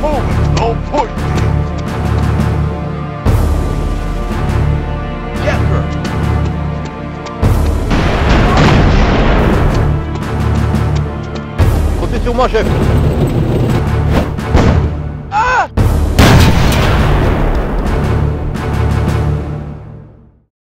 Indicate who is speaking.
Speaker 1: moving, no push. Checker. Position masz